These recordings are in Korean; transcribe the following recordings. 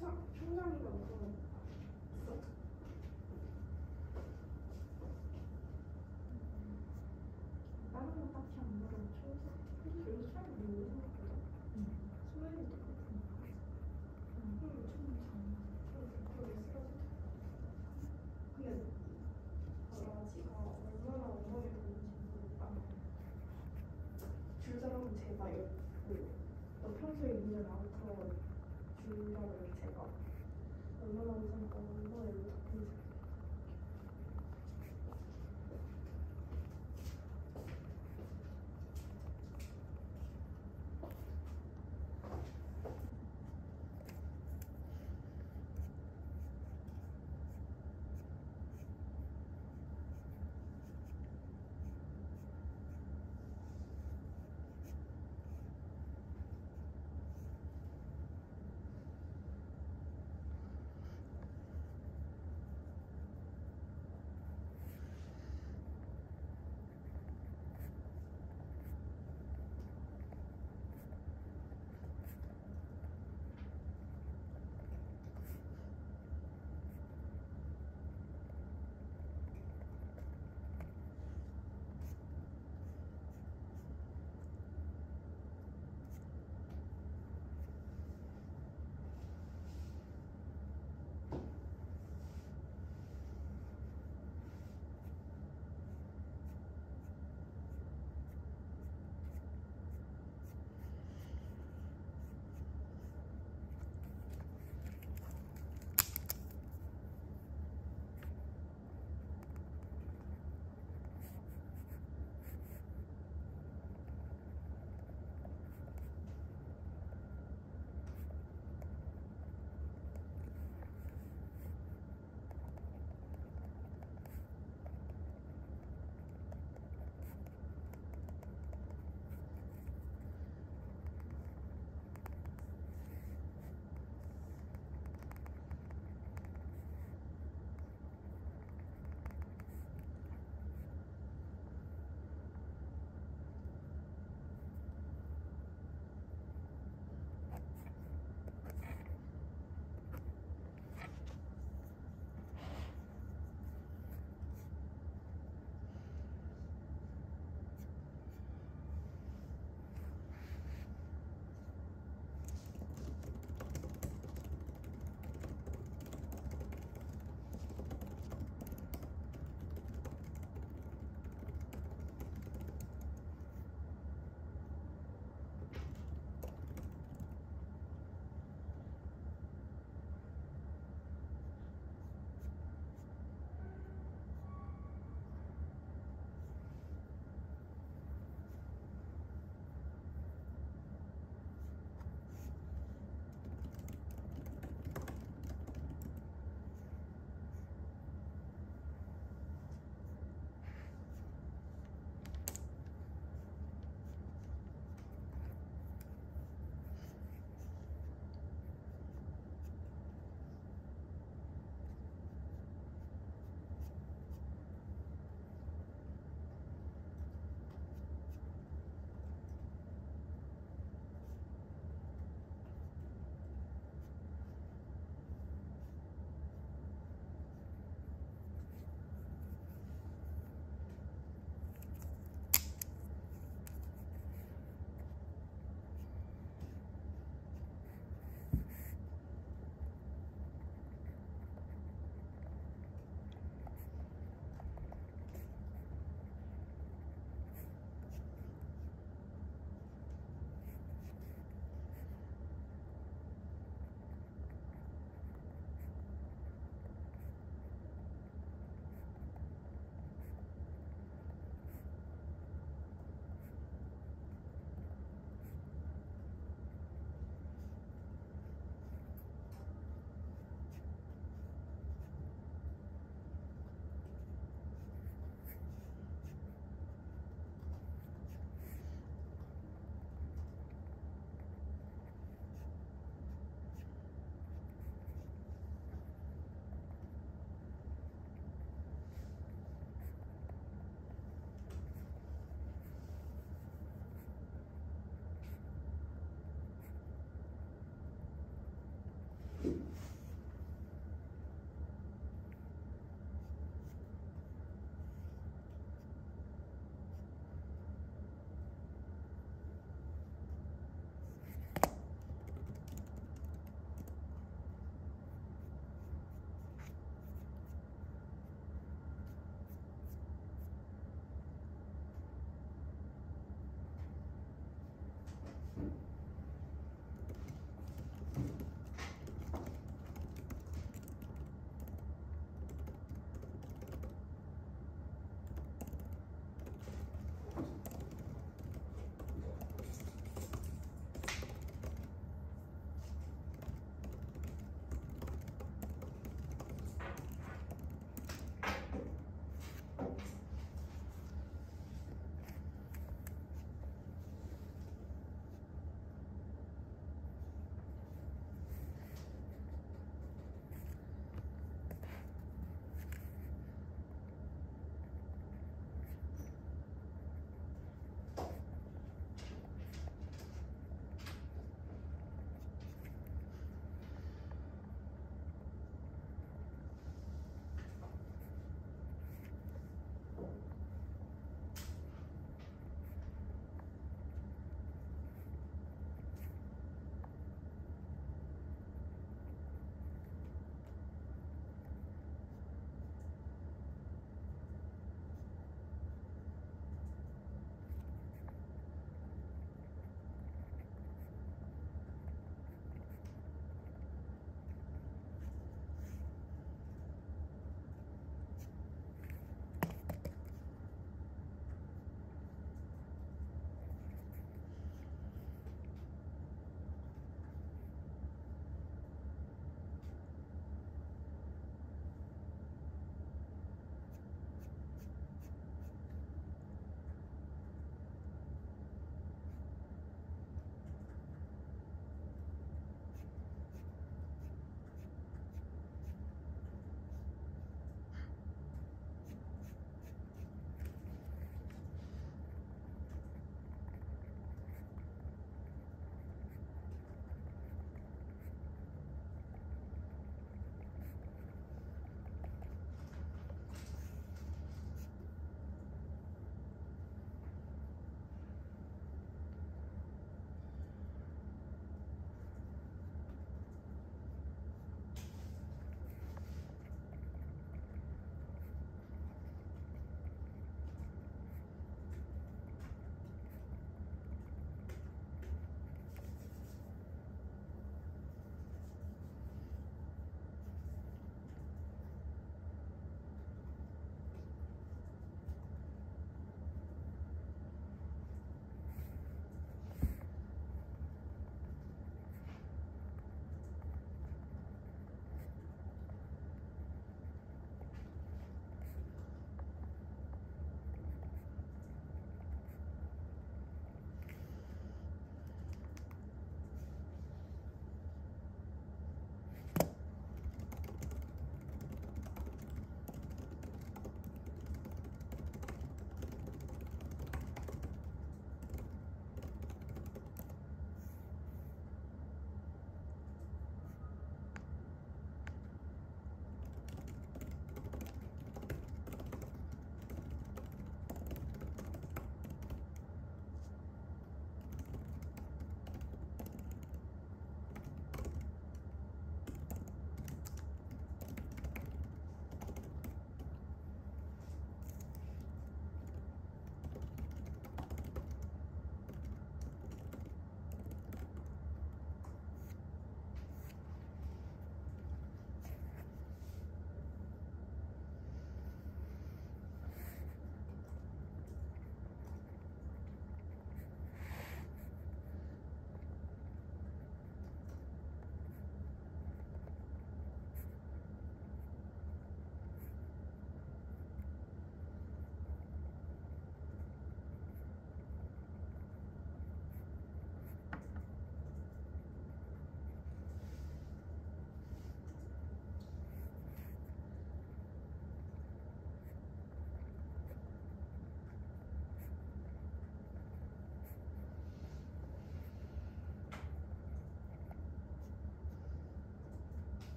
총장이가 그거 있어? 다른 건 딱히 안 물어. 총장 별로 잘 모르는 것보다. 소연이도 그렇구나. 응, 총장. 그러게 쓰러져. 근데 강아지가 얼마나 엉덩이를 보는지 모르겠다. 줄자라면 제가 여, 그, 너 평소에 있는 라우터 줄자를 제가 얼마나 무섭고 엉덩이를 덮는지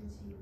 굳이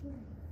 curious.